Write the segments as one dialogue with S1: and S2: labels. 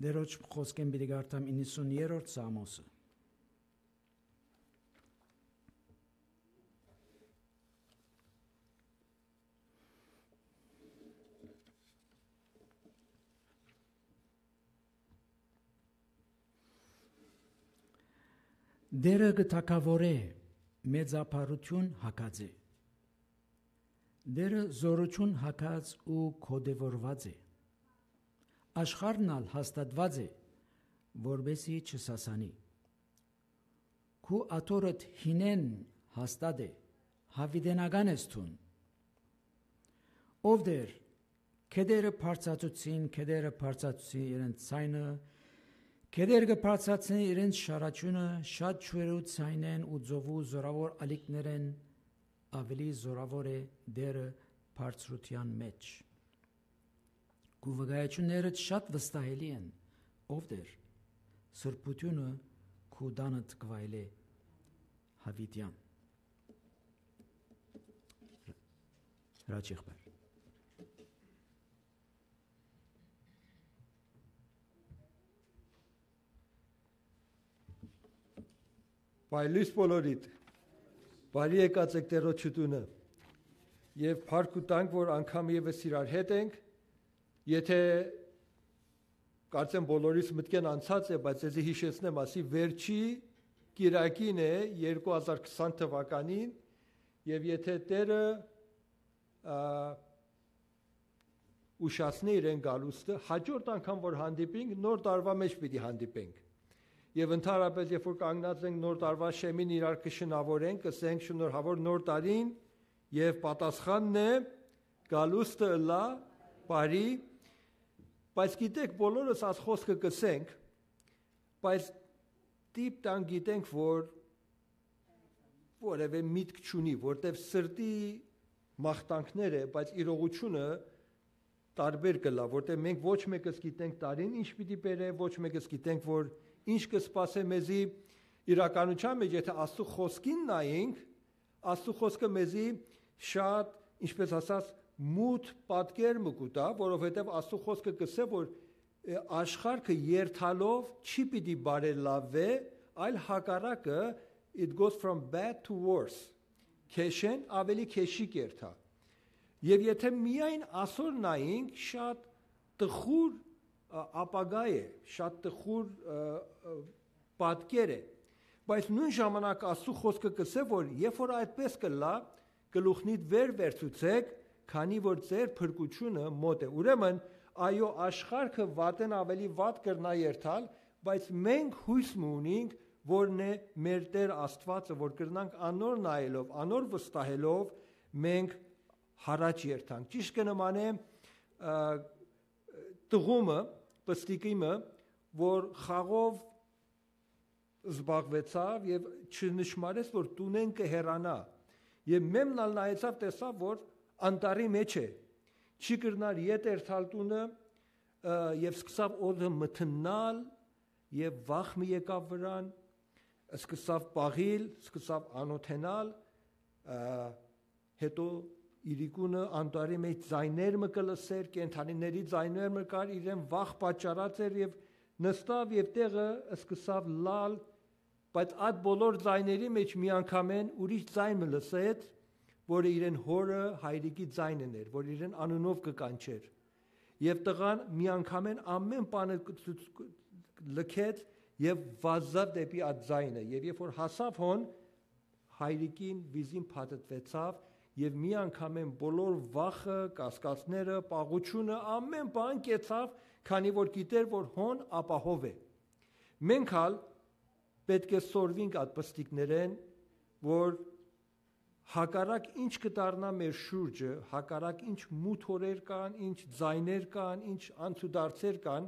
S1: Դերոջ խոսքեն պիտի գարտամ 90-րդ Սամոսը։ Դերը գտակավորե մեծապարություն հակած է։ Դերը զորություն հակած ու կոդևորված է։ Աշխարհն ալ հաստատված է, որբեսի չսասանի։ Քու աթորդ հինեն հաստատ է, հավիդենական ես թուն։ Ով դեր, կդերը բարձացուցին, կդերը բարձացուցին իրեն ցայնը, կդերը բարձացին իրեն շարաճունը, շատ ճուրու ցայնեն ու ծովու զորավոր ալիքներեն ավելի զորավոր է դերը բարձրության մեջ։ Գուվգայությունները շատ վստահելի են, ով դեր։ Սրբությունը քուդանը տկվայլ է հավիտյան։ Հրաչիղբեր։
S2: Բայլիս բոլորիդ բարի եկած եք Տերոջուտունը եւ փառք ու տանք որ անգամ եւս իրար հետ ենք Եթե կարծեմ բոլորիս մտքեն անցած է, բայց ես հիշեցնեմ, ասի վերջի Կիրակին է 2020 թվականին եւ եթե Տերը ուշացնի իրեն գալուստը, հաջորդ անգամ որ հանդիպենք, նոր տարվա մեջ պիտի հանդիպենք։ Եվ ընդհանրապես երբ որ կանգնած ենք նոր տարվա շեմին իրար կշնավորենք, կսենք շնորհավոր նոր տարին եւ պատասխանն է գալուստը լա բարի Բայց գիտեք, բոլորս այս խոսքը կսենք, բայց դիպ տան գիտենք, որ որևէ միտք չունի, որտեվ սրտի մախտանքներ է, բայց իրողությունը տարբեր կլա, որտեղ մենք ոչ մեկս գիտենք տարին ինչ պիտի բերե, ոչ մեկս գիտենք, որ ինչ կսպասե մեզի իրականության մեջ, եթե Աստծո խոսքին նայենք, Աստծո խոսքը մեզի շատ, ինչպես ասած, մութ պատկեր մկուտա, որովհետև Աստծո խոսքը կսե, որ աշխարհը երթալով չի պիտի բարելավե, այլ հակառակը it goes from bad to worse։ Քեշեն ավելի քեշի կերթա։ Եվ եթե միայն ասոր նայենք, շատ տխուր ապագա է, շատ տխուր պատկեր է։ Բայց նույն ժամանակ Աստծո խոսքը կսե, որ երբ որ այդպես կլա, գլուխնիդ վեր վերցուցեք, քանի որ ձեր փրկությունը մոտ է։ Ուրեմն, այո, աշխարհը վատեն ավելի վատ կրնա երթալ, բայց մենք հույս ունենք, որն է մեր Տեր Աստվածը, որ կրնանք անոր նայելով, անոր վստահելով, մենք հարաճ երթանք։ Ճիշտ կնման է տղումը, պստիկիմը, որ խաղով զբաղվեցավ եւ չնշмарեց, որ տունեն կհեռանա։ Եվ մեմնալ նայեցավ տեսավ, որ անտարի մեջ է չի կրնար ետ երթալտունը եւ սկսավ օդը մթնալ եւ վախ մի եկավ վրան սկսավ պաղիլ սկսավ անոթենալ հետո իրիկունը անտարի մեջ ձայներ մը կլսեր կենթանիների ձայներ մը կար իրեն վախ պատճառած էր եւ նստավ եւ տեղը սկսավ լալ բայց այդ բոլոր ձայների մեջ միանգամեն ուրիշ ձայն մը լսեց որը իրեն հորը հայրիկի ձայնն էր, որ իրեն անունով կկանչեր։ Եվ տղան միանգամեն ամեն բանը լքեց եւ վազավ դեպի այդ ձայնը։ Եվ երբ որ հասավ հոն հայրիկին վիզին փաթթվեցավ եւ միանգամեն բոլոր վախը, կասկածները, պաղությունը ամեն բան կեցավ, քանի որ գիտեր որ հոն ապահով է։ Մենք հալ պետք է սորվինք այդ պստիկներեն, որ հակառակ ինչ կդառնա մեր շուրջը, հակառակ ինչ մութորեր կան, ինչ ձայներ կան, ինչ անցուդարձեր կան,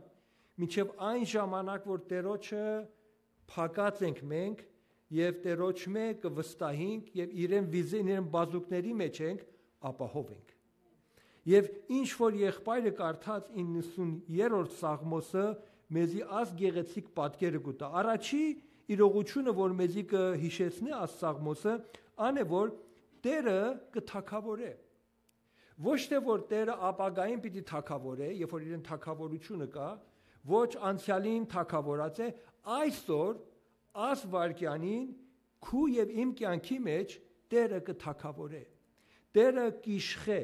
S2: մինչև այն ժամանակ, որ Տերոջը փակած ենք մենք եւ Տերոջ մե կվստահենք եւ իրեն վիզին իրեն բազուկների մեջ ենք, ապահով ենք։ Եվ ինչ որ եղբայրը կարդաց 90-րդ Սաղմոսը մեզի աս գեղեցիկ պատկերը կուտա։ Առաջի իրողությունը, որ մեզի կհիշեցնի աս Սաղմոսը, ան է որ Տերը կթակավորե։ Ոչ թե որ Տերը ապագային պիտի թակավորե, երբ որ իրեն թակավորությունը կա, ոչ անցյալին թակավորած է, այսօր աս վարքյանին քու եւ իմ կյանքի մեջ Տերը կթակավորե։ Տերը կիշխե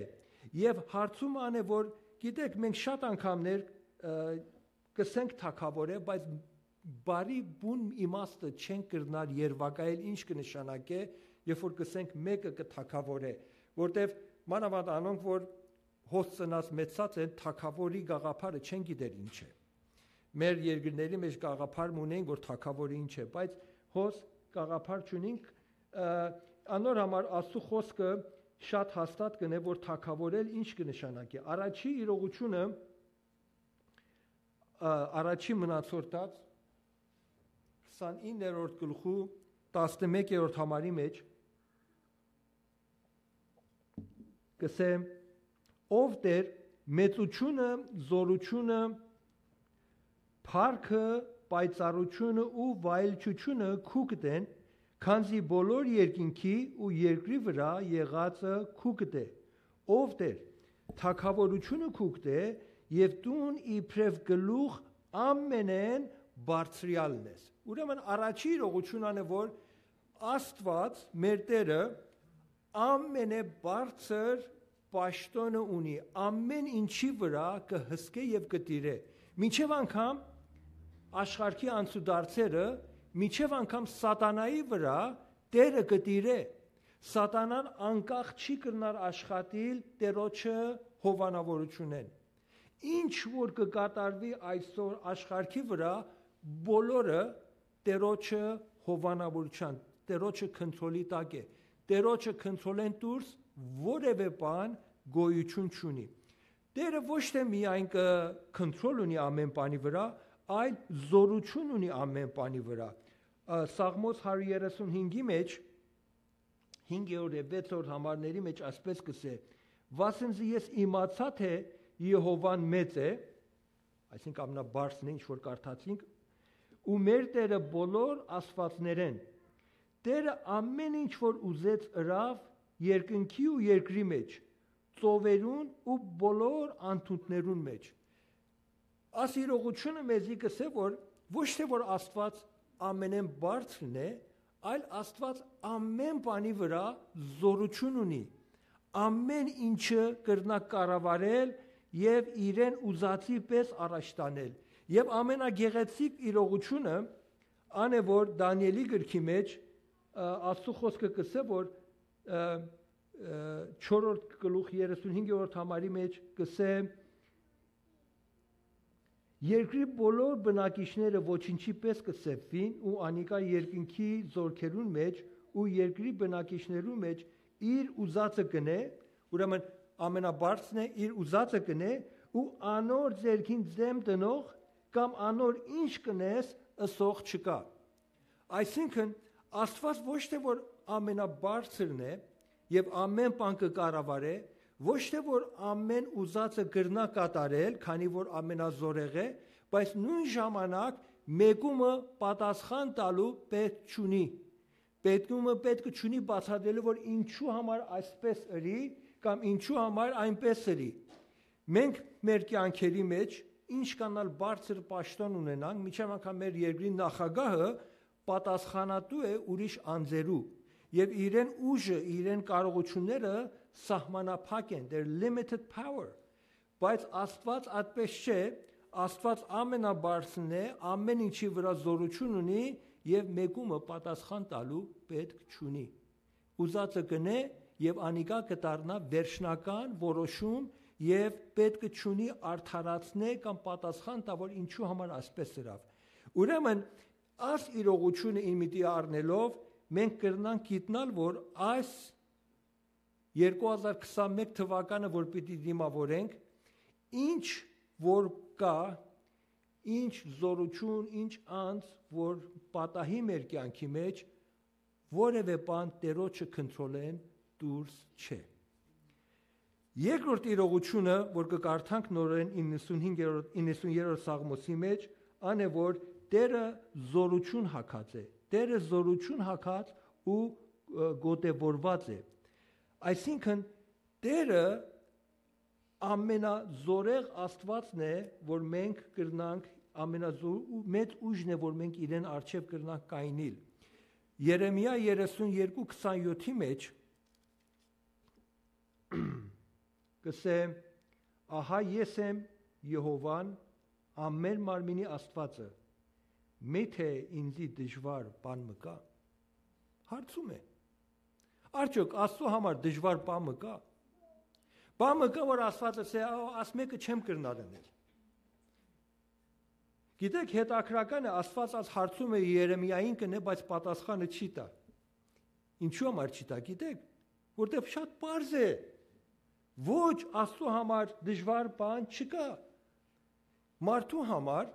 S2: եւ հարցում ան է որ գիտեք մենք շատ անգամներ կսենք թակավորե, բայց բարի բուն իմաստը չեն կրնար երվակայել ինչ կնշանակե, երբ որ կսենք մեկը կթակավորե, որտեվ մանավանդ անոնք որ հոս ծնած մեծած են թակավորի գաղափարը չեն գիտեր ինչ է մեր երկրների մեջ գաղափար ունենք որ թակավորի ինչ է բայց հոս գաղափար չունենք անոր համար աստու խոսքը շատ հաստատ կնե որ թակավորել ինչ կնշանակի առաջի իրողությունը առաջի մնացորդած 29-րդ գլխու 11-րդ համարի մեջ կսեմ ով դեր մեծությունը, զորությունը, փառքը, պայծառությունը ու վայելչությունը քու կտեն, քանզի բոլոր երկինքի ու երկրի վրա եղածը քու կտե։ Ով դեր թակավորությունը քու կտե եւ տուն իբրև գլուխ ամենեն բարձրյալն ես։ Ուրեմն առաջի իրողությունն է որ Աստված մեր Տերը ամենաբարձր պաշտոնը ունի ամեն ինչի վրա կհսկե եւ կտիրե միջև անգամ աշխարհի անցուդարձերը միջև անգամ սատանայի վրա Տերը կտիրե սատանան անկախ չի կրնար աշխատիլ Տերոջը հովանավորությունեն ինչ որ կկատարվի այսօր աշխարհի վրա բոլորը Տերոջը հովանավորության Տերոջը կոնտրոլի տակ է Տերոջը կոնտրոլեն դուրս որևէ բան գոյություն չունի։ Տերը ոչ թե միայն կոնտրոլ ունի ամեն բանի վրա, այլ զորություն ունի ամեն բանի վրա։ Սաղմոս 135-ի մեջ 5-րդ եւ 6-րդ համարների մեջ ասպես կսե. «Վասենզի ես իմացա թե Եհովան մեծ է, այսինքն ամնաբարձն է ինչ որ կարդացինք, ու մեր Տերը բոլոր աստվածներեն Տերը ամեն ինչ որ ուզեց ըրավ երկնքի ու երկրի մեջ, ծովերուն ու բոլոր անթունտներուն մեջ։ Աս իրողությունը մեզի կսե որ ոչ թե որ Աստված ամենեն բարձրն է, այլ Աստված ամեն բանի վրա զորություն ունի։ Ամեն ինչը կրնա կառավարել եւ իրեն ուզածի պես առաջ տանել։ Եվ ամենագեղեցիկ իրողությունը ան է որ Դանիելի գրքի մեջ Աստծո խոսքը կսե որ 4-րդ գլուխ 35-րդ համարի մեջ կսե Երկրի բոլոր բնակիչները ոչինչի պես կսեփվին ու անիկա երկնքի զորքերուն մեջ ու երկրի բնակիչներուն մեջ իր ուզածը կնե, ուրեմն ամենաբարձն է իր ուզածը կնե ու անոր ձերքին ձեմ տնող կամ անոր ինչ կնես ըսող չկա։ Այսինքն Աստված ոչ թե որ ամենաբարձրն է եւ ամեն բան կկառավարե, ոչ թե որ ամեն ուզածը գրնա կատարել, քանի որ ամենազորեղ է, բայց նույն ժամանակ մեկումը պատասխան տալու պետք չունի։ Պետքումը պետք չունի բացատրելու, որ ինչու համար այսպես ըրի կամ ինչու համար այնպես ըրի։ Մենք մեր կյանքերի մեջ ինչ կանալ բարձր պաշտոն ունենանք, միջև անգամ մեր երկրի նախագահը պատասխանատու է ուրիշ անձերու եւ իրեն ուժը, իրեն կարողությունները սահմանափակ են, they're limited power։ Բայց Աստված այդպես չէ, Աստված ամենաբարձրն է, ամեն ինչի վրա զորություն ունի եւ մեկումը պատասխան տալու պետք չունի։ Ուզածը կնե եւ անիկա կդառնա վերջնական որոշում եւ պետք չունի արդարացնե կամ պատասխան տա որ ինչու համար ասպես սրավ։ Ուրեմն Այս իրողությունը ինմիտի առնելով մենք կրնանք գիտնալ, որ այս 2021 թվականը, որ պիտի դիմավորենք, ինչ որ կա, ինչ զորություն, ինչ անց, որ պատահի մեր կյանքի մեջ, որևէ բան Տերոջը կընտրոլեն դուրս չէ։ Երկրորդ իրողությունը, որ կկարդանք նորեն 95-րդ 90-րդ սաղմոսի մեջ, ան է որ Տերը զորություն հակած է։ Տերը զորություն հակած ու գոտեվորված է։ Այսինքն Տերը ամենազորեղ Աստվածն է, որ մենք կրնանք ամենամեծ ուժն է, որ մենք իրեն արժև կրնանք կայնիլ։ Երեմիա 32:27-ի մեջ կսե ահա ես եմ Եհովան ամեն մարմինի Աստվածը մեթե ինձի դժվար բան մկա հարցում է Արդյոք Աստծո համար դժվար բան մկա Բան մկա որ Աստվածը ասե աս մեկը չեմ կրնարնել Գիտեք հետաքրականը Աստված աս հարցում է Երեմիային կնե բայց պատասխանը չի տա Ինչու համար չի տա գիտեք որտեվ շատ པարզ է Ոչ Աստծո համար դժվար բան չկա։ Մարդու համար,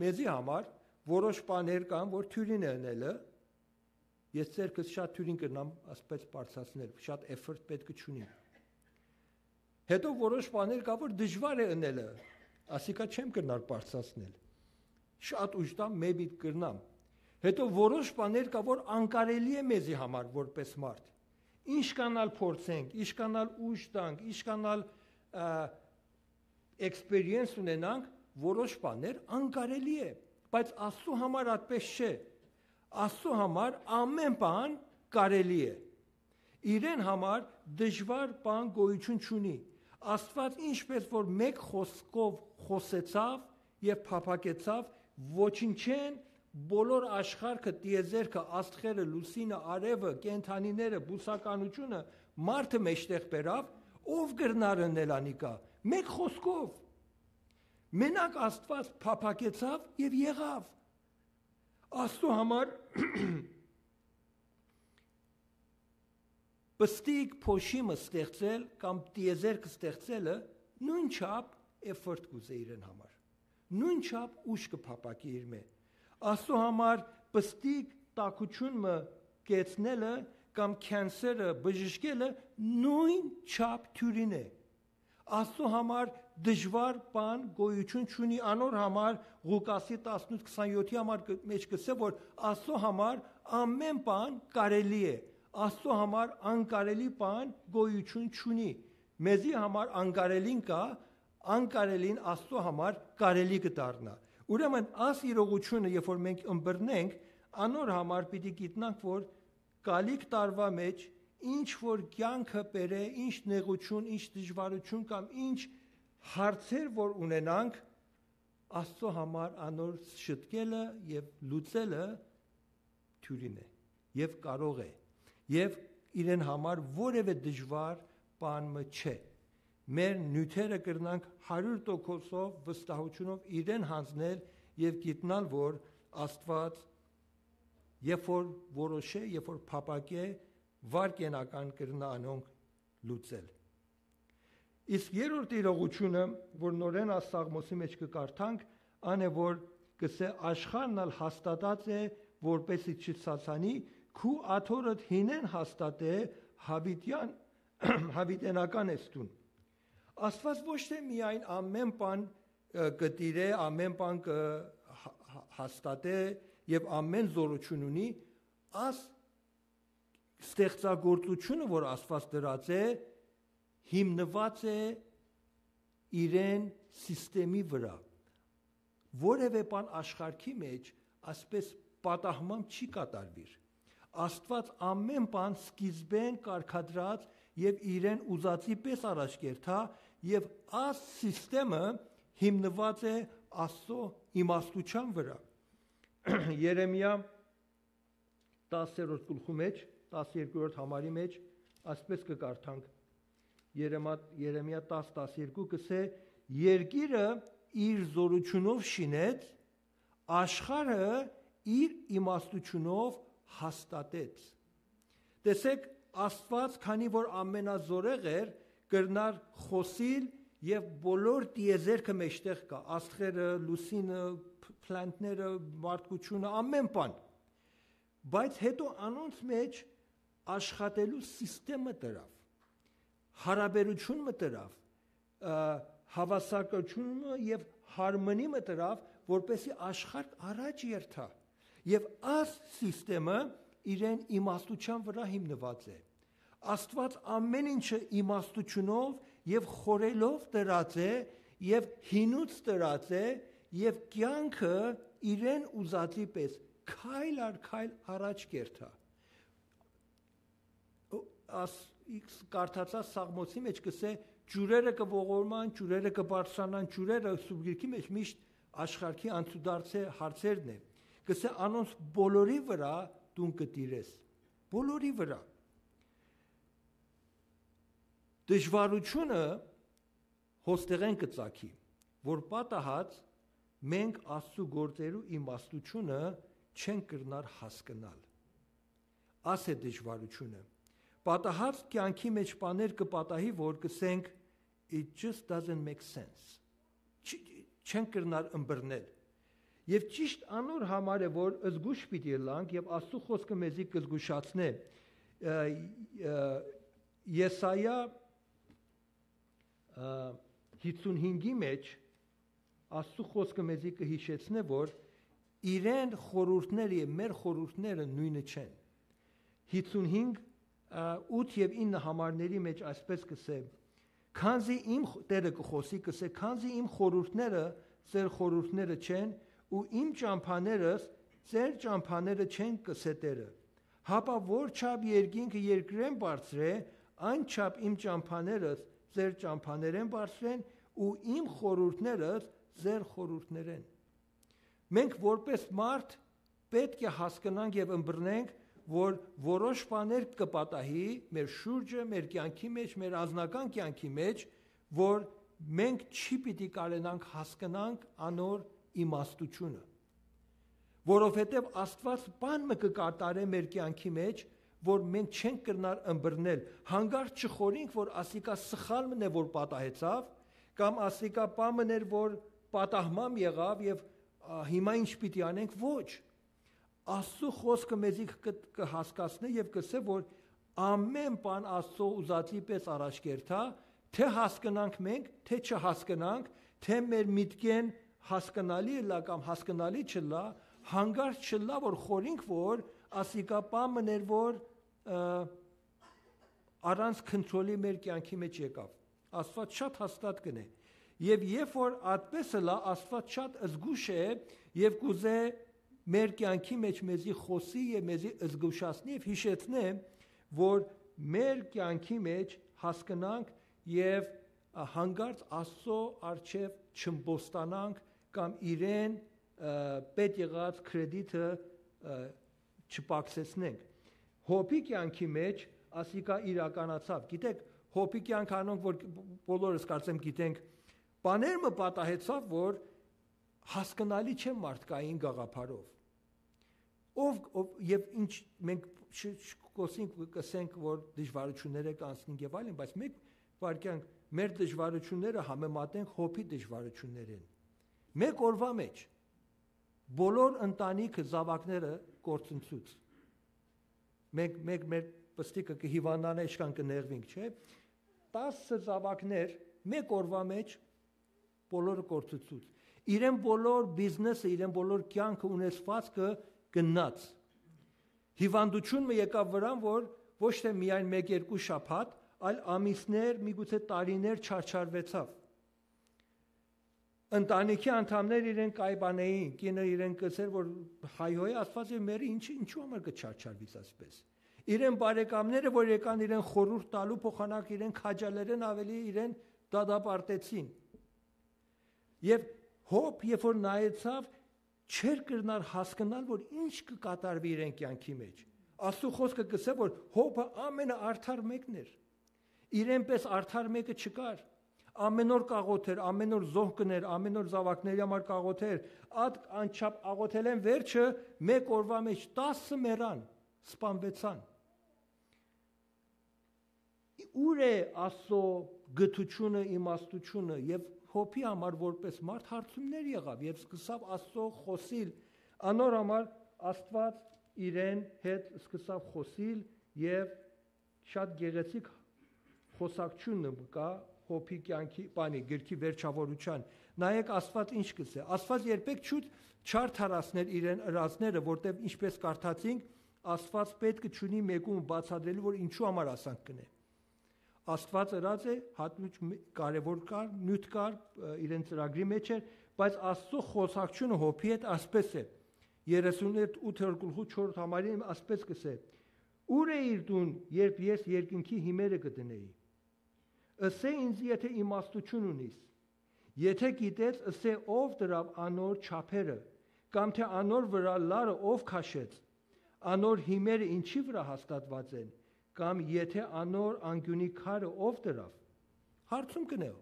S2: մեզի համար որոշ բաներ կան, որ թյուրին է անելը։ Ես ցերկս շատ թյուրին կնամ ասպես բարձրացնել, շատ effort պետք չունի։ Հետո որոշ բաներ կա, որ դժվար է անելը։ Ասիկա չեմ կնար բարձրացնել։ Շատ ուժտամ maybe կրնամ։ Հետո որոշ բաներ կա, որ անկարելի է մեզի համար որպես մարդ ինչքանալ փորձենք, ինչքանալ ուժ տանք, ինչքանալ experience ունենանք, որոշ բաներ անկարելի է, բայց Աստծո համար այդպես չէ։ Աստծո համար ամեն բան կարելի է։ Իրեն համար դժվար բան գոյություն չունի։ Աստված ինչպես որ մեկ խոսքով խոսեցավ եւ փափակեցավ, ոչինչ չեն բոլոր աշխարհքը, տիեզերքը, աստղերը, լուսինը, արևը, կենթանիները, բուսականությունը մարդը մեջտեղ բերավ, ով գրնարնել անիկա, մեկ խոսքով։ Մենակ Աստված փափակեցավ եւ եղավ։ Աստծո համար բստիկ փոշիմը ստեղծել կամ տիեզերքը ստեղծելը նույն չափ effort կուզե իրեն համար։ Նույն չափ ուժ կփափակի իր մեջ Աստծո համար պստիկ տակությունը կեցնելը կամ կենսերը բժշկելը նույն չափ թյուրին է։ Աստծո համար դժվար բան գոյություն չունի անոր համար Ղուկասի 18:27-ի համար մեջ կսե որ Աստծո համար ամեն բան կարելի է Աստծո համար անկարելի բան գոյություն չունի մեզի համար անկարելին կա անկարելին Աստծո համար կարելի կդառնա Ուրեմն աս իրողությունը, երբ որ մենք ըմբռնենք, անոր համար պիտի գիտնանք, որ գալիք տարվա մեջ ինչ որ կյանքը բերե, ինչ նեղություն, ինչ դժվարություն կամ ինչ հարցեր որ ունենանք, Աստծո համար անոր շտկելը եւ լուծելը թյուրին է եւ կարող է եւ իրեն համար որևէ դժվար բան մը չէ մեր նյութերը կրնանք 100%-ով վստահությունով իրեն հանձնել եւ գիտնալ, որ Աստված երբ որ որոշե, երբ որ փապակե, վարկենական կրնա անոնք լուծել։ Իսկ երրորդ իրողությունը, որ նորեն Աստաղմոսի մեջ կկարդանք, ան է որ կսե աշխարհնալ հաստատած է, որպեսի չցածանի, քու աթորդ հինեն հաստատե հավիտյան հավիտենական էստուն Աստված ոչ թե միայն ամեն բան կտիրե, ամեն բան կհաստատե եւ ամեն զորություն ունի, աս ստեղծագործությունը, որ Աստված դրած է, հիմնված է իրեն համակարգի վրա։ Որևէ բան աշխարհքի մեջ ասպես պատահմամբ չի կատարվիր։ Աստված ամեն բան սկիզբեն կարգադրած եւ իրեն ուզածի պես առաջ կերթա եւ աս համակարգը հիմնված է Աստծո իմաստության վրա։ Երեմիա 10-րդ գլխու մեջ, 12-րդ համարի մեջ ասպես կկարդանք Երեմիա 10-12 կսե երկիրը իր զորությունով շինեց, աշխարհը իր իմաստությունով հաստատեց։ Տեսեք, Աստված, քանի որ ամենազորեղ էր, կրնար խոսիլ եւ բոլոր տիեզերքը մեջտեղ կա. աստղերը լուսինը պլանտները մարդկությունը ամեն բան բայց հետո անոնց մեջ աշխատելու համակարգը դրավ հարաբերություն մտրավ հավասարակությունը եւ հարմոնիը դրավ որպեսի աշխարհ առաջ երթա եւ աս համակարգը իրեն իմաստության վրա հիմնված է Աստված ամեն ինչը իմաստությունով եւ խորելով դրած է եւ հինուց դրած է եւ կյանքը իրեն ուզածի պես քայլ առ քայլ առաջ կերտա աս X կարդացա սաղմոցի մեջ կսե ջուրերը կողորման, ջուրերը կբարձրանան, ջուրերը սուբգիրքի մեջ միշտ աշխարհի անցուդարձ հարցերն է։ Կսե անոնց բոլորի վրա դուն կտիրես։ Բոլորի վրա։ Դժվարությունը հոստեղեն կծակի, որ պատահած մենք Աստծո գործերու իմաստությունը չեն կրնար հասկանալ։ Աս է դժվարությունը պատահած կյանքի մեջ բաներ կպատահի, որ կսենք it just doesn't make sense։ Չեն կրնար ըմբռնել։ Եվ ճիշտ անոր համար է, որ զգուշ պիտի լանք եւ Աստծո խոսքը մեզի կզգուշացնե։ Եսայա 55-ի մեջ Աստծո խոսքը մեզի կհիշեցնե, որ իրեն խորուրդները եւ մեր խորուրդները նույնը չեն։ 55 8 եւ 9 համարների մեջ այսպես կսե. Քանզի իմ Տերը կխոսի կսե քանզի իմ խորհուրդները ձեր խորհուրդները չեն ու իմ ճամփաներս ձեր ճամփաները չեն կսե Տերը. Հապա որ չափ երկինքը երկրեն բարձրե այն չափ իմ ճամփաներս ձեր ճամփաներեն բարձրեն ու իմ խորհուրդներս ձեր խորհուրդներեն մենք որպես մարդ պետք է հասկանանք եւ ըմբռնենք որ որոշ բաներ կպատահի մեր շուրջը, մեր կյանքի մեջ, մեր ազնական կյանքի մեջ, որ մենք չի պիտի կարենանք հասկանանք անոր իմաստությունը։ Որովհետև Աստված բան մը կկատարե մեր կյանքի մեջ, որ մենք չենք կրնար ըմբռնել, հանգարց չխորինք, որ ասիկա սխալ մն է, որ պատահեցավ, կամ ասիկա բամն էր, որ պատահմամ եղավ եւ հիմա ինչ պիտի անենք, ոչ Աստծո խոսքը մեզի կհասկացնի եւ կսե որ ամեն բան Աստծո ուզածի պես առաջ կերտա, թե հասկանանք մենք, թե չհասկանանք, թե մեր միտքեն հասկանալի լա կամ հասկանալի չլա, հանգարց չլա որ խորինք որ ասիկա պամներ որ առանց քնտրոլի մեր կյանքի մեջ եկավ։ Աստված շատ հաստատ կնե։ Եվ երբ որ այդպես լա, Աստված շատ զգուշ է եւ կուզե մեր կյանքի մեջ մեզի խոսի եւ մեզի զգուշացնի եւ հիշեցնե, որ մեր կյանքի մեջ հասկանանք եւ հանգարց Աստծո արչեւ չմբոստանանք կամ իրեն պետ եղած կրեդիտը չպակսեցնենք։ Հոբի կյանքի մեջ ասիկա իրականացավ։ Գիտեք, հոբի կյանք անոնք որ բոլորս կարծեմ գիտենք, բաներ մը պատահեցավ, որ հասկանալի չէ մարդկային գաղափարով ով եւ ինչ մենք կոսենք կսենք որ դժվարությունները կանցնին եւ այլն բայց մեկ վարքյանք մեր դժվարությունները համեմատենք հոփի դժվարություններին մեկ օրվա մեջ բոլոր ընտանիքը զավակները կորցնցուց մենք մեկ մեր պստիկը կհիվանդանա իշքան կներվինք չէ 10 զավակներ մեկ օրվա մեջ բոլորը կորցնցուց իրեն բոլոր բիզնեսը իրեն բոլոր կյանքը ունեցվածքը գնաց։ Հիվանդությունը եկավ վրան, որ ոչ թե միայն 1-2 շաբաթ, այլ ամիսներ, միգուցե տարիներ չարչարվեցավ։ Ընտանիքի անդամներ իրեն կայբանեին, կինը իրեն կսեր, որ հայհոյ Աստված եւ մերը ինչ ինչու համար կչարչարվից ասպես։ Իրեն բարեկամները, որ եկան իրեն խորուրդ տալու փոխանակ իրեն քաջալերեն ավելի իրեն դադապարտեցին։ Եվ հոբ, երբ որ նայեցավ, չեր կրնար հասկանալ, որ ինչ կկատարվի իրեն կյանքի մեջ։ Աստծո խոսքը կսե, որ հոբը ամենը արդար մեկն էր։ Իրենպես արդար մեկը չկար։ Ամեն օր կաղոթեր, ամեն օր զոհ կներ, ամեն օր զավակների համար կաղոթեր։ Ադ անչափ աղոթել են վերջը մեկ օրվա մեջ 10 մեռան, սպանվեցան։ Ուր է Աստծո գթությունը, իմաստությունը եւ հոփի համար որպես մարդ հարցումներ եղավ եւ սկսավ Աստծո խոսիլ անոր համար Աստված իրեն հետ սկսավ խոսիլ եւ շատ գեղեցիկ խոսակցությունը կա հոփի կյանքի բանի գրքի վերջավորության նայեք Աստված ինչ կսե Աստված երբեք չուտ չար թարասներ իրեն ըրացները որտեվ ինչպես կարդացինք Աստված պետք է ճունի մեկում բացադրելու որ ինչու համար ասանք կնե Աստված ըրած է հատուկ կարևոր կար, նյութ կար իրեն ծրագրի մեջ էր, բայց Աստծո խոսակցությունը հոբի հետ ասպես է 38-րդ գլխու 4 համարին ասպես կսե. Ուր է իր դուն, երբ ես երկինքի հիմերը կդնեի։ Ասե ինձ, եթե իմաստություն ունիս։ Եթե գիտես, ասե ով դրավ անոր չափերը, կամ թե անոր վրա լարը ով քաշեց։ Անոր հիմերը ինչի վրա հաստատված են, կամ եթե անոր անկյունի քարը ով դրավ։ Հարցում կնեո։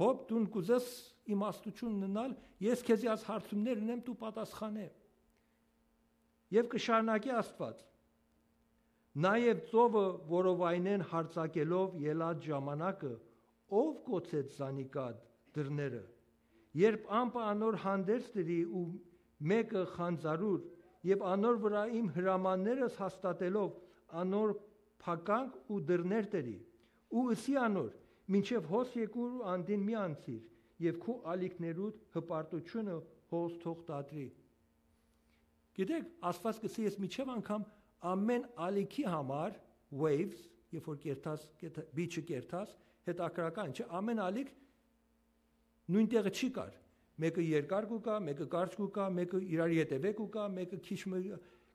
S2: Հոբ դուն կուզես իմաստություն ունենալ, ես քեզի այս հարցումներ ունեմ, դու պատասխանե։ Եվ կշարունակի Աստված Նաև ծովը, որով այնեն հարցակելով ելած ժամանակը, ով կոչեց զանիկատ դրները։ Երբ ամպը անոր հանդերձ դրի ու մեկը խանձարուր եւ անոր վրա իմ հրամաններս հաստատելով անոր փականք ու դրներ դրի ու ըսի անոր մինչև հոս եկուր ու անդին մի անցիր եւ քու ալիքներուդ հպարտությունը հոս թող դադրի Գիտեք Աստված կսի ես միջև անգամ ամեն ալիքի համար waves, երբ որ կերտած beach-ը կերտած, հետաքրական չէ, ամեն ալիք նույն տեղը չի կար։ Մեկը երկար կուկա, մեկը կարճ կուկա, մեկը իրար յետևե կուկա, մեկը քիչ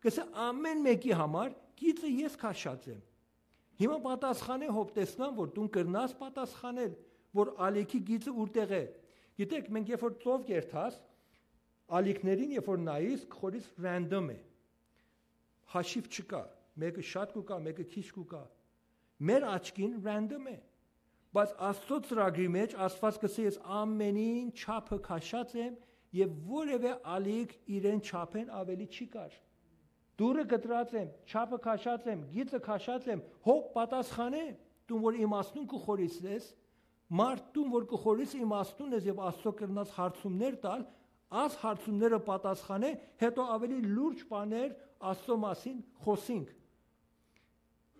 S2: կսա ամեն մեկի համար գիծը ես քաշած եմ։ Հիմա պատասխանը հոբ տեսնամ, որ դու կրնաս պատասխանել, որ ալիքի գիծը որտեղ է։ Գիտեք, մենք երբ որ ծով կերտած, ալիքներին երբ որ նայես, խորից random է հաշիվ չկա, մեկը շատ կուկա, մեկը քիչ կուկա։ Մեր աչքին random է։ Բայց Աստծո ծրագրի մեջ Աստված կսի ես ամենին չափը քաշած եմ եւ որևէ ալիք իրեն չափեն ավելի չի կար։ Դուրը գտրած եմ, չափը քաշած եմ, գիծը քաշած եմ, հոբ պատասխանե, դու որ իմաստուն կխորիսես, մարդ դու որ կխորիս իմաստուն ես եւ Աստծո կրնած հարցումներ տալ, աս հարցումները պատասխանե, հետո ավելի լուրջ բաներ Աստծո մասին խոսենք։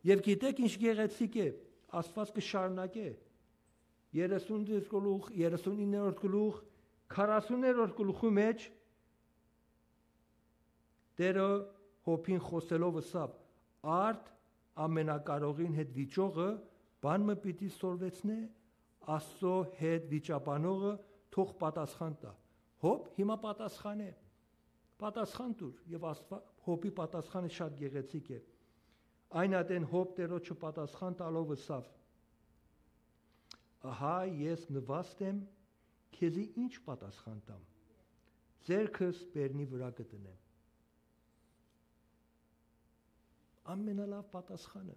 S2: Եվ գիտեք ինչ գեղեցիկ է, Աստված կշարունակե 30-րդ գլուխ, 39-րդ գլուխ, 40-րդ գլուխի մեջ Տերը հոփին խոսելով ասավ. «Արդ ամենակարողին հետ վիճողը բան մը պիտի սորվեցնե, Աստծո հետ վիճաբանողը թող պատասխան տա»։ Հոբ հիմա պատասխան է։ Պատասխան տուր եւ հոբի պատասխանը շատ գեղեցիկ է։ Այն ատեն հոբ տերոջը պատասխան տալով ըսավ. Ահա ես նվաստ եմ, քեզի ինչ պատասխան տամ։ Ձերքս բերնի վրա կտնեմ։ Ամենալավ պատասխանը։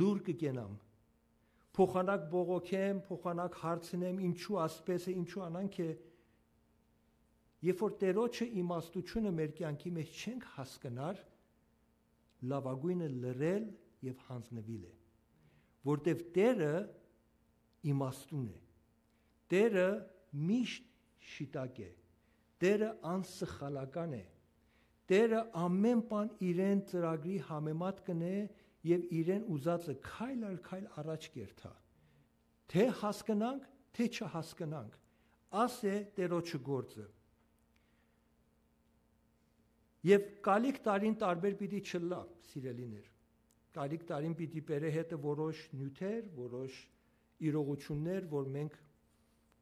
S2: Լուր կգենամ։ Փոխանակ բողոքեմ, փոխանակ հարցնեմ, ինչու ասպես է, ինչու անանք է, Երբ որ Տերոջը իմաստությունը մեր կյանքի մեջ չենք հասկանար, լավագույնը լրել եւ հանձնվել է։ Որտեւ Տերը իմաստուն է։ Տերը միշտ շիտակ է։ Տերը անսխալական է։ Տերը ամեն բան իրեն ծրագրի համեմատ կնե եւ իրեն ուզածը քայլ առ քայլ առաջ կերթա։ Թե հասկանանք, թե չհասկանանք։ Աս է Տերոջը գործը։ Եվ կալիք տարին տարբեր պիտի չլա, սիրելիներ։ Կալիք տարին պիտի բերե հետը որոշ նյութեր, որոշ իրողություններ, որ մենք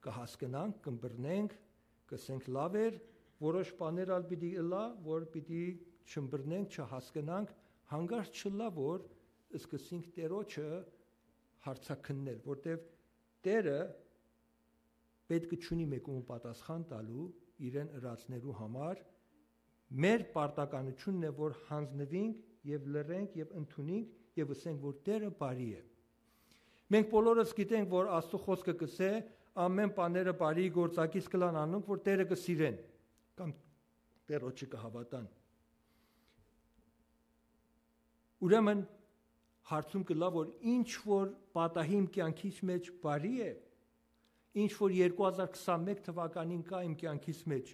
S2: կհասկանանք, կմբռնենք, կսենք լավ էր, որոշ բաներ ալ պիտի լա, որ պիտի չմբռնենք, չհասկանանք, հանգարց չլա, որ սկսենք Տերոջը հարցակննել, որտեվ Տերը պետք է ճունի մեկում պատասխան տալու իրեն ըրացնելու համար Մեր պարտականությունն է, որ հանձնվենք եւ լռենք եւ ընդունենք եւ ասենք, որ Տերը բարի է։ Մենք բոլորս գիտենք, որ Աստծո խոսքը կսե ամեն բաները բարի գործակից կլան անոնք, որ Տերը կսիրեն կամ Տերոջը կհավատան։ Ուրեմն հարցում կլա, որ ինչ որ պատահիմ կյանքից մեջ բարի է, ինչ որ 2021 թվականին կա իմ կյանքից մեջ,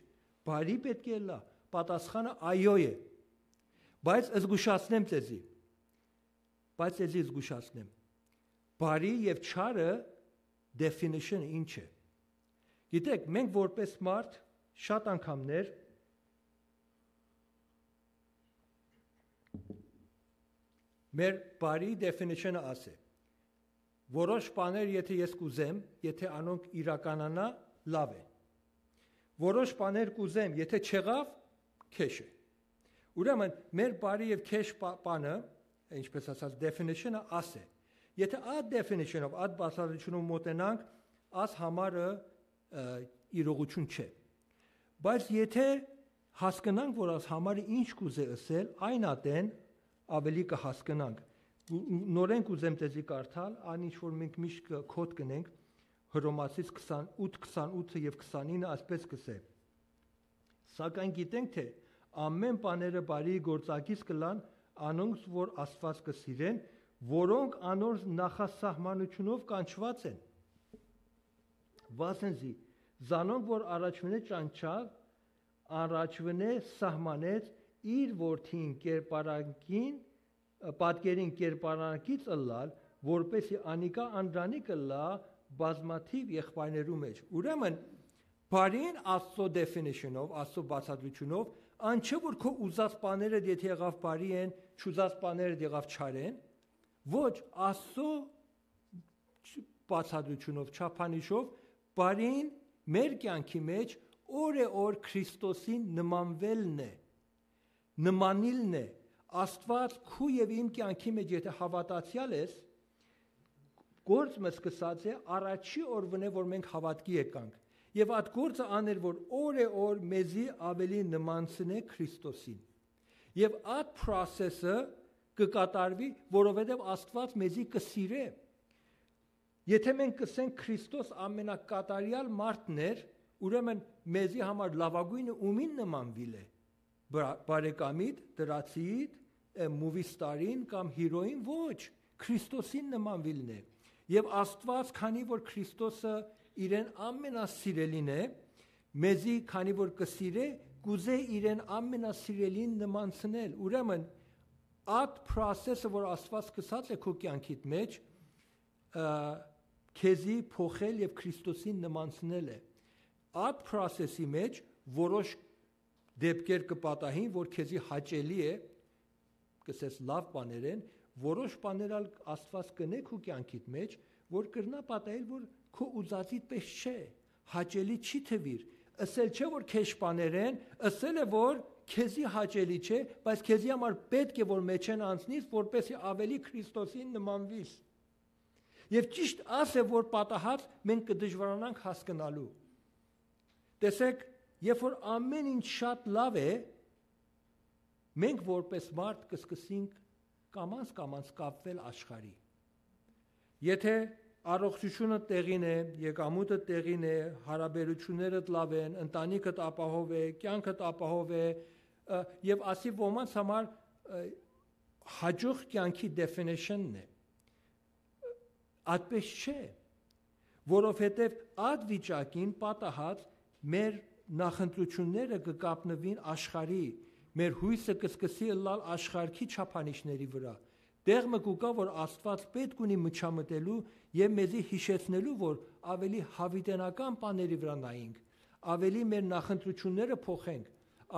S2: բարի պետք է լա, պատասխանը այո է։ Բայց զգուշացնեմ ձեզի։ Բայց ձեզի զգուշացնեմ։ Բարի եւ չարը definition-ը ինչ է։ Գիտեք, մենք որպես մարդ շատ անգամներ մեր բարի definition-ը ասե։ Որոշ բաներ, եթե ես կուզեմ, եթե անոնք իրականանա, լավ է։ որոշ բաներ կուզեմ, եթե չեղավ, քեշ է։ Ուրեմն մեր բարի եւ քեշ բանը, ինչպես ասած definition-ը աս է։ Եթե այդ definition-ով, այդ բացառությունով մոտենանք, աս համարը իրողություն չէ։ Բայց եթե հասկանանք, որ աս համարը ինչ կուզե ասել, այն ատեն ավելի կհասկանանք։ Նորեն կուզեմ դեզի կարդալ, ան ինչ որ մենք միշտ կոդ կնենք Հռոմացից 28, 28 եւ 29 ասպես կսե։ Սակայն գիտենք թե ամեն բաները բարի գործակից կլան անոնց որ Աստված կսիրեն, որոնք անոր նախասահմանությունով կանչված են։ Վասենզի զանոնք որ առաջվնե ճանչավ, առաջվնե սահմանեց իր որդին կերպարանքին պատկերին կերպարանքից ըլլալ, որպեսի անիկա անդրանիկը լա բազմաթիվ եղբայրներու մեջ։ Ուրեմն բարին աստծո definition-ով, աստծո բացատրությունով, անչե որ քո ուզած բաները եթե եղավ բարի են, չուզած բաները եղավ չար են, ոչ աստծո բացատրությունով, չափանիշով բարին մեր կյանքի մեջ օրը օր Քրիստոսին նմանվելն է նմանիլն է Աստված քու եւ իմ կյանքի մեջ եթե հավատացյալ ես գործ մեզ սկսած է առաջի օրվն է որ մենք հավատքի եկանք եւ այդ գործը աներ որ օրը օր մեզի ավելի նմանցնե Քրիստոսին եւ այդ process-ը կկատարվի որովհետեւ Աստված մեզի կսիրե եթե մենք կսենք Քրիստոս ամենակատարյալ մարդն էր ուրեմն մեզի համար լավագույնը ումին նմանվիլ է բարեկամիդ դրացիդ movie star-ին կամ հիրոին ոչ Քրիստոսին նմանվիլն է Եվ Աստված, քանի որ Քրիստոսը իրեն ամենասիրելին է, մեզի քանի որ կսիրե, կուզե իրեն ամենասիրելին նմանցնել։ Ուրեմն այդ process-ը, որ Աստված սկսած է քո կյանքիդ մեջ, քեզի փոխել եւ Քրիստոսին նմանցնել է։ Այդ process-ի մեջ որոշ դեպքեր կպատահին, որ քեզի հաճելի է, կսես լավ բաներ են, որոշ բաներ ալ Աստված կնե քո կյանքիդ մեջ, որ կրնա պատահել, որ քո ուզածիդ պես չէ, հաճելի չի թվիր։ Ասել չէ որ քեշ բաներ են, ասել է որ քեզի հաճելի չէ, բայց քեզի համար պետք է որ մեջեն անցնես, որպեսի ավելի Քրիստոսին նմանվիս։ Եվ ճիշտ աս է որ պատահած մենք կդժվարանանք հասկանալու։ Տեսեք, երբ որ ամեն ինչ շատ լավ է, մենք որպես մարդ կսկսենք կամանց կամանց կապվել աշխարհի։ Եթե առողջությունը տեղին է, եկամուտը տեղին է, հարաբերությունները լավ են, ընտանիքդ ապահով է, կյանքդ ապահով է, եւ ասի ոմանց համար հաջող կյանքի definition-ն է։ Այդպես չէ, որովհետեւ այդ վիճակին պատահած մեր նախընտրությունները կկապնվին աշխարհի մեր հույսը կսկսի լալ աշխարհքի չափանիշների վրա։ Տեղ մը կուկա, որ Աստված պետք ունի մչամտելու եւ մեզի հիշեցնելու, որ ավելի հավիտենական բաների վրա նայենք, ավելի մեր նախընտրությունները փոխենք,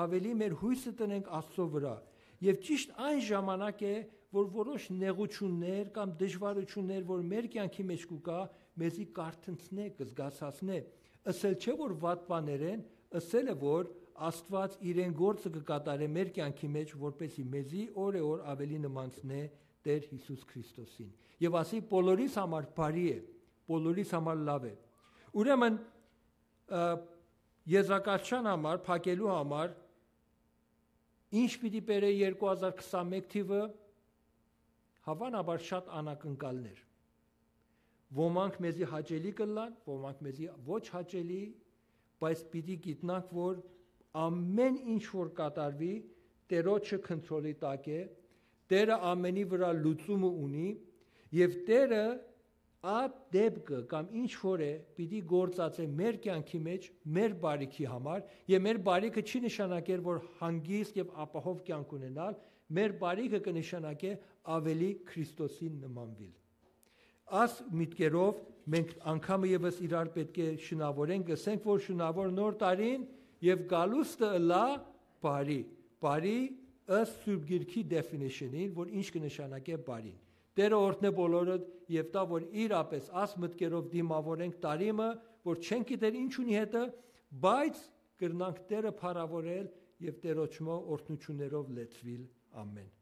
S2: ավելի մեր հույսը տնենք Աստծո վրա։ Եվ ճիշտ այն ժամանակ է, որ որոշ նեղություններ կամ դժվարություններ, որ մեր կյանքի մեջ կուկա, մեզի կարթնցնե, կզգացացնե։ Ասել չէ որ վատ բաներ են, ասել է որ Աստված իրեն գործը կկատարե մեր կյանքի մեջ, որպեսի մեզի օրը օր ավելի նմանցնե Տեր Հիսուս Քրիստոսին։ Եվ ասի բոլորիս համար բարի է, բոլորիս համար լավ է։ Ուրեմն եզրակացության համար, փակելու համար ինչ պիտի բերե 2021 թիվը հավանաբար շատ անակնկալներ։ Ոմանք մեզի հաճելի կլան, ոմանք մեզի ոչ հաճելի, բայց պիտի գիտնանք, որ ամեն ինչ որ կատարվի Տերոջը քնտրոլի տակ է Տերը ամենի վրա լուծումը ունի եւ Տերը այդ դեպքը կամ ինչ որ է պիտի գործածե մեր կյանքի մեջ մեր բարիքի համար եւ մեր բարիքը չի նշանակեր որ հանգիստ եւ ապահով կյանք ունենալ մեր բարիքը կնշանակե ավելի Քրիստոսին նմանվել աս միտքերով մենք անգամը եւս իրար պետք է շնորհավորենք գսենք որ շնորհավոր նոր տարին եւ գալուստը լա բարի բարի ըստ Սուրբ Գիրքի definition-ին, որ ինչ կնշանակե բարին։ Տերը օրհնե բոլորը եւ տա որ իրապես աս մտքերով դիմավորենք տարիմը, որ չենք գիտեր ինչ ունի հետը, բայց կրնանք Տերը փառավորել եւ Տերոջմո օրհնություններով լեցվիլ ամեն